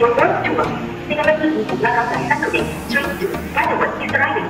đối với chủ vật thì các bác sĩ thể xác định truy trừ các động vật Israel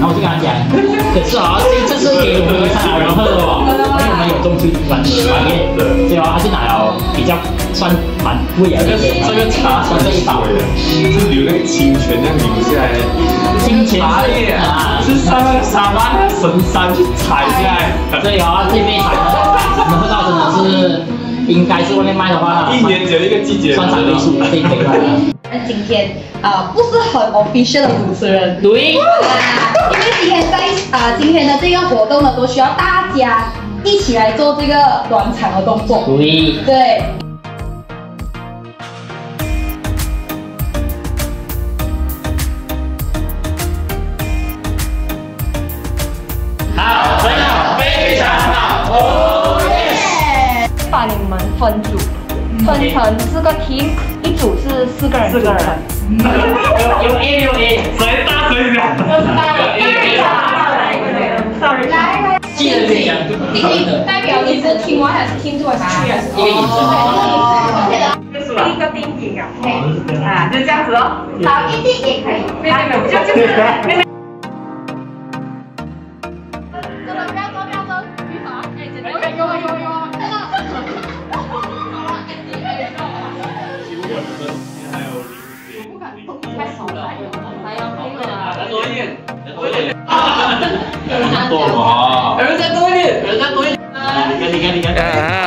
然后我就跟他讲，可是啊，这这是给我们上然后哦，因为我们有中秋晚晚宴，对哦，他就拿了比较算蛮贵的，这个这个茶算这一包的，是留那个清泉这样流下来的，金钱茶叶啊，是上那个沙巴那个神山去采下来，所以哦，这杯茶我们喝到真的是，应该是外面卖的话，一年只有一个季节，算三位数这一杯了。那今天啊、不是很 official 的主持人，对，啊，因为今天在啊、今天的这个活动呢，都需要大家一起来做这个暖场的动作。对，对，分组，分成四个 team，一组是四个人，四个人。有 有 A 有 A，谁大谁小？记得这样，你可以代表你是 team one 还是 team two 还是 three 还是一个眼神。就是第一个定型啊，啊，就这样子哦。好，一定也可以。没有没有，就就是 你看，你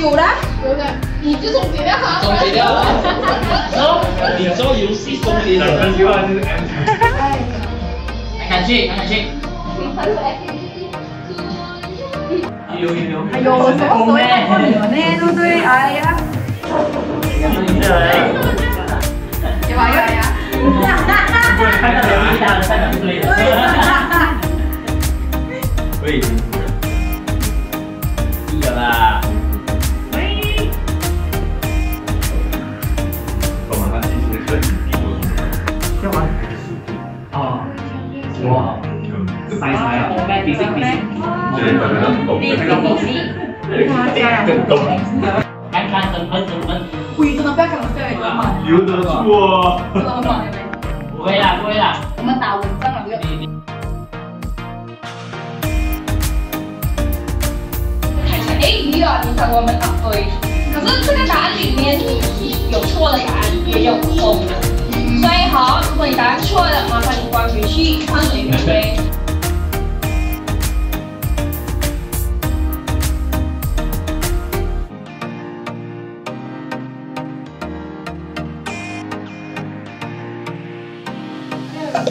个叫九的，有的，你就总结掉它。终结掉了。你做游戏终结者。这句话就是安全。看看去，看看去。有有有。哎呦，我什么时候看过你们呢？对不对？哎呀，有啊有啊。看到有力量，看到之类的。喂。个话，留得住哦。真的很好，对不会啦，不会啦。我们打文章了，不要。哎，鱼啊，你看我们答对，可是这个答案里面有错的答案，也有空的。所以好，如果你答案错了，麻烦你关回去换回原位。等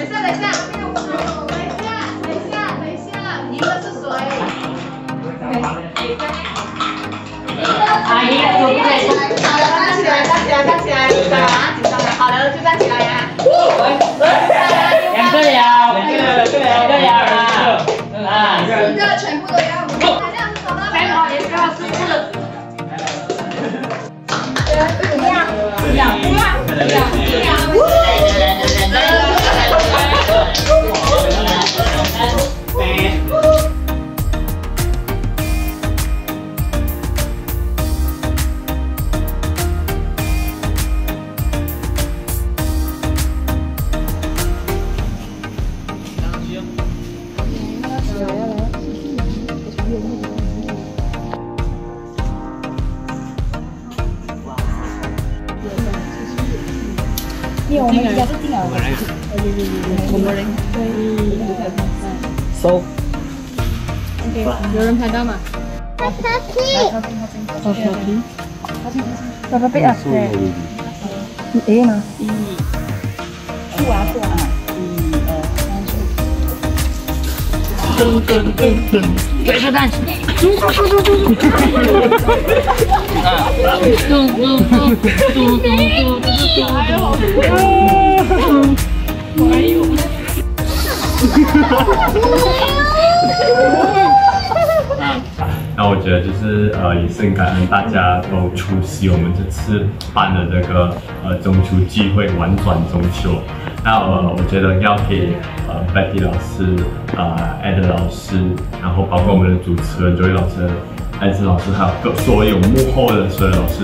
一下等下谁起来好呀两个两个两个人啊。十个全部都要。收。有人拍到吗？爸爸被啊，对，你 A 吗？那我觉得就是呃，也是很感恩大家都出席我们这次办的这个呃中秋聚会玩转中秋。那呃，我觉得要给呃 Betty 老师、呃 Ed 老师，然后包括我们的主持人 Joy 老师、艾芝老师，还有各所有幕后的所有老师。